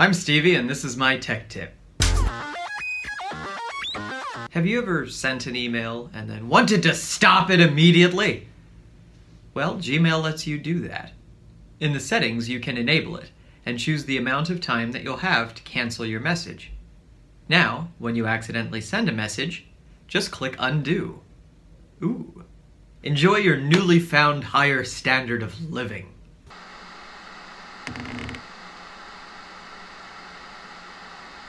I'm Stevie and this is my tech tip. Have you ever sent an email and then wanted to stop it immediately? Well, Gmail lets you do that. In the settings, you can enable it and choose the amount of time that you'll have to cancel your message. Now, when you accidentally send a message, just click undo. Ooh. Enjoy your newly found higher standard of living.